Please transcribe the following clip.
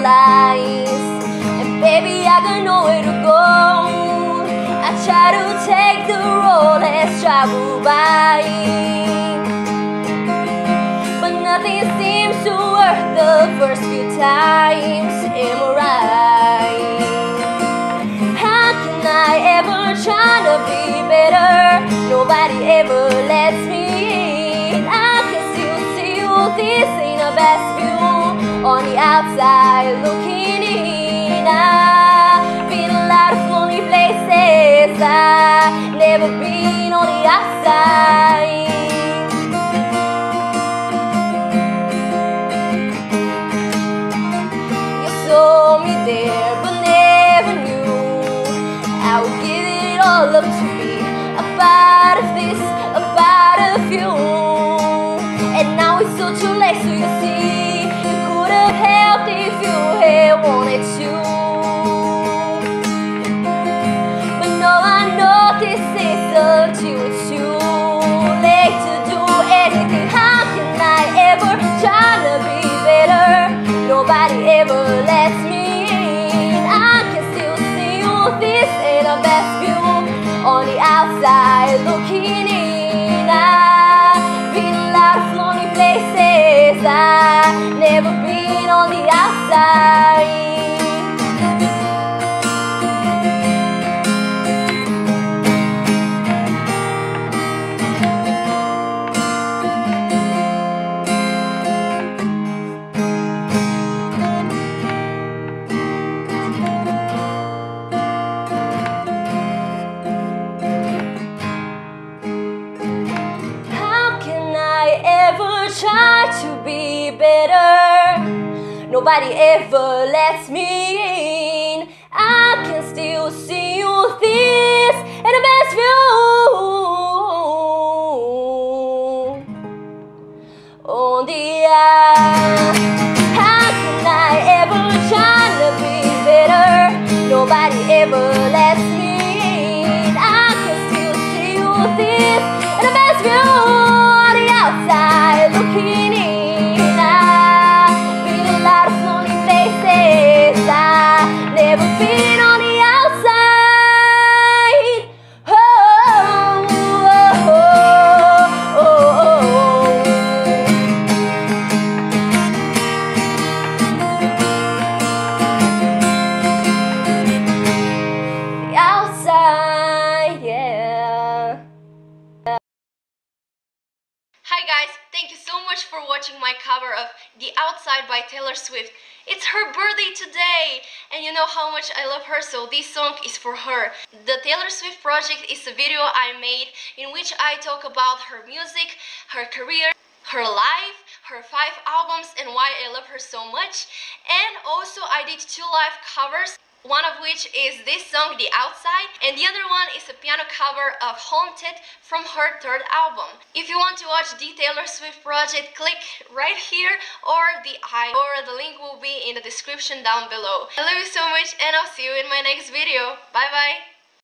lies. And baby, I got nowhere to go. I try to take the road less traveled by. But nothing seems to work the first few times Am I right? How can I ever try to be better? Nobody ever lets me in. I can still see all this in a best view outside looking in. I've been a lot of lonely places. I've never been on the outside. You saw me there, but never knew I would give it all up to be a part of this, a part of you. And now it's so too late, so you see, Nobody ever lets me in. I can still see you. This ain't the best view on the outside looking in. Better? Nobody ever lets me in. I can still see you this The Outside by Taylor Swift. It's her birthday today and you know how much I love her so this song is for her. The Taylor Swift project is a video I made in which I talk about her music, her career, her life, her five albums and why I love her so much. And also I did two live covers one of which is this song, The Outside, and the other one is a piano cover of Haunted from her third album. If you want to watch the Taylor Swift project, click right here or the I or the link will be in the description down below. I love you so much and I'll see you in my next video. Bye bye!